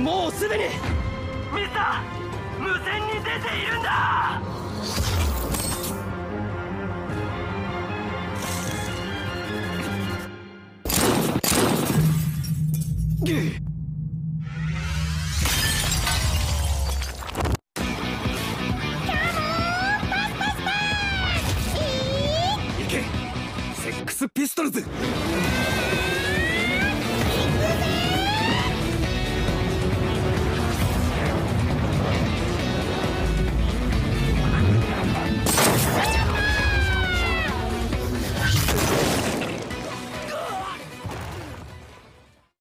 もうすでに。ミスター無線に出ているんだ。行け。セックスピストルズ。